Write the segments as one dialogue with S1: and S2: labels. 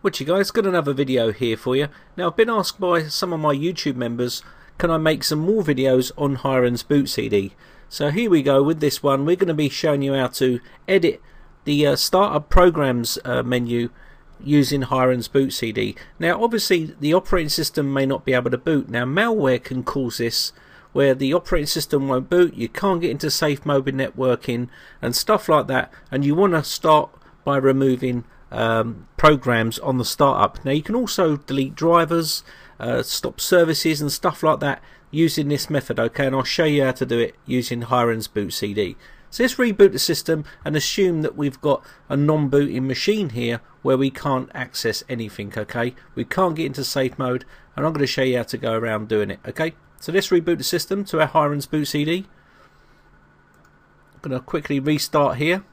S1: What you guys, got another video here for you. Now I've been asked by some of my YouTube members can I make some more videos on Hiren's boot CD. So here we go with this one. We're going to be showing you how to edit the uh, startup programs uh, menu using Hiren's boot CD. Now obviously the operating system may not be able to boot. Now malware can cause this where the operating system won't boot, you can't get into safe mode networking and stuff like that and you want to start by removing um, programs on the startup. Now you can also delete drivers, uh, stop services and stuff like that using this method okay? And I'll show you how to do it using Hiren's boot CD. So let's reboot the system and assume that we've got a non-booting machine here where we can't access anything okay? We can't get into safe mode and I'm going to show you how to go around doing it okay? So let's reboot the system to our Hiren's boot CD I'm going to quickly restart here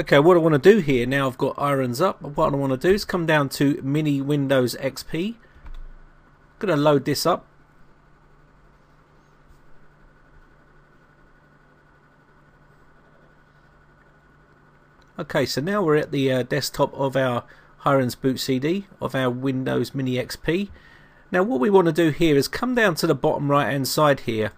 S1: Okay, what I want to do here, now I've got Hiren's up, what I want to do is come down to Mini Windows XP. I'm going to load this up. Okay, so now we're at the uh, desktop of our Hiren's Boot CD of our Windows Mini XP. Now what we want to do here is come down to the bottom right hand side here,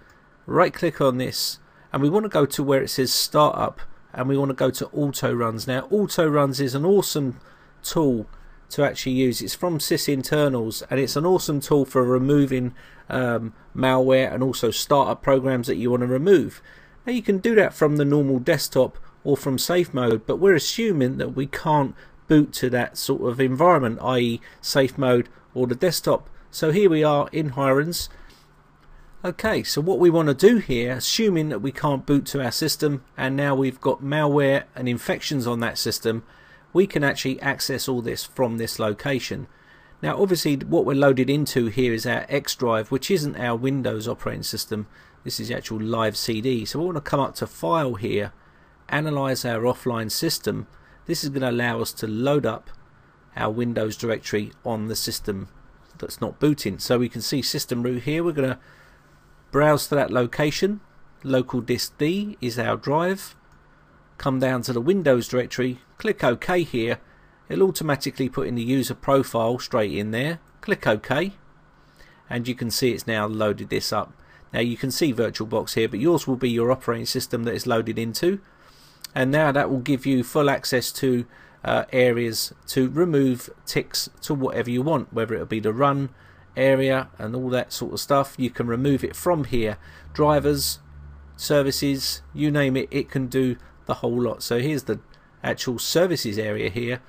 S1: right click on this, and we want to go to where it says Startup and we want to go to Autoruns. Now Autoruns is an awesome tool to actually use. It's from sysinternals and it's an awesome tool for removing um, malware and also startup programs that you want to remove. Now you can do that from the normal desktop or from safe mode but we're assuming that we can't boot to that sort of environment i.e. safe mode or the desktop. So here we are in Hiren's Okay, so what we want to do here, assuming that we can't boot to our system and now we've got malware and infections on that system, we can actually access all this from this location. Now obviously what we're loaded into here is our X drive which isn't our Windows operating system, this is the actual live CD. So we want to come up to file here, analyze our offline system. This is going to allow us to load up our Windows directory on the system that's not booting. So we can see system root here, we're going to browse to that location. Local disk D is our drive. Come down to the Windows directory. Click OK here. It'll automatically put in the user profile straight in there. Click OK. And you can see it's now loaded this up. Now you can see VirtualBox here but yours will be your operating system that is loaded into. And now that will give you full access to uh, areas to remove ticks to whatever you want whether it'll be the run area and all that sort of stuff. You can remove it from here. Drivers services you name it it can do the whole lot. So here's the actual services area here.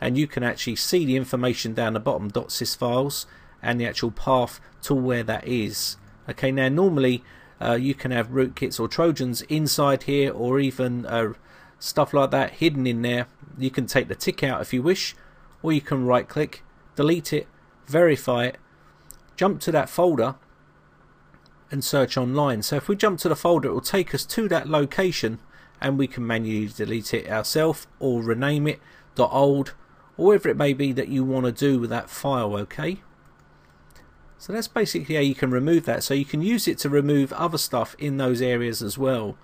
S1: And you can actually see the information down the bottom .sys files and the actual path to where that is. Okay now normally uh, you can have rootkits or trojans inside here or even uh, stuff like that hidden in there. You can take the tick out if you wish or you can right click delete it verify it jump to that folder and search online. So if we jump to the folder, it will take us to that location and we can manually delete it ourselves or rename it .old or whatever it may be that you want to do with that file, okay? So that's basically how you can remove that. So you can use it to remove other stuff in those areas as well.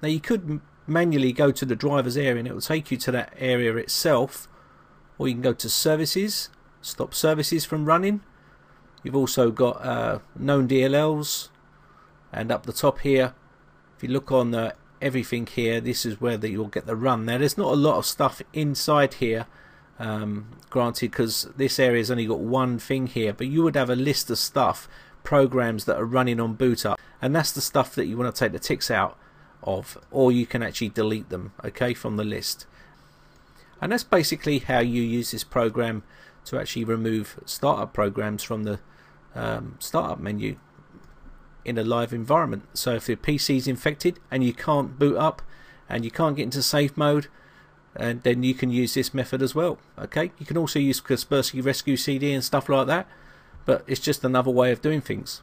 S1: Now you could manually go to the driver's area and it will take you to that area itself or you can go to services, stop services from running You've also got uh, known DLLs and up the top here if you look on the everything here this is where you'll get the run. Now there's not a lot of stuff inside here um, granted because this area's only got one thing here but you would have a list of stuff programs that are running on boot up and that's the stuff that you want to take the ticks out of or you can actually delete them okay from the list. And that's basically how you use this program to actually remove startup programs from the um, startup menu in a live environment. So if your PC is infected and you can't boot up and you can't get into safe mode, and then you can use this method as well. Okay, you can also use Kaspersky Rescue CD and stuff like that, but it's just another way of doing things.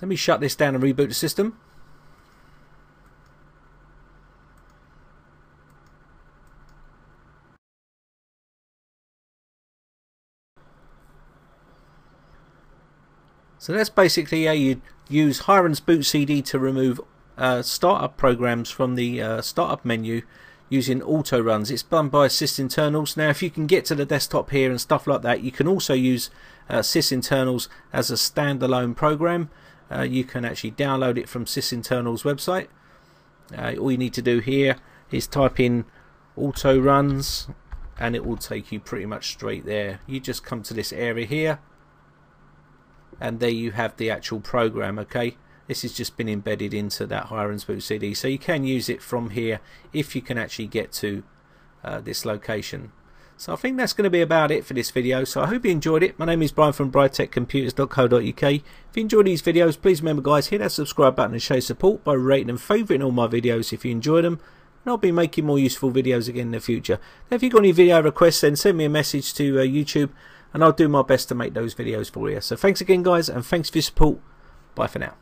S1: Let me shut this down and reboot the system. So that's basically how you use Hiren's Boot CD to remove uh, startup programs from the uh, startup menu using Autoruns. It's done by sysinternals. Now if you can get to the desktop here and stuff like that, you can also use uh, sysinternals as a standalone program. Uh, you can actually download it from sysinternals website. Uh, all you need to do here is type in Autoruns and it will take you pretty much straight there. You just come to this area here and there you have the actual program okay? This has just been embedded into that Hiren's Boot CD so you can use it from here if you can actually get to uh, this location. So I think that's going to be about it for this video so I hope you enjoyed it. My name is Brian from briteccomputers.co.uk if you enjoy these videos please remember guys hit that subscribe button and show support by rating and favouring all my videos if you enjoy them and I'll be making more useful videos again in the future. Now, if you've got any video requests then send me a message to uh, YouTube and I'll do my best to make those videos for you. So thanks again guys and thanks for your support. Bye for now.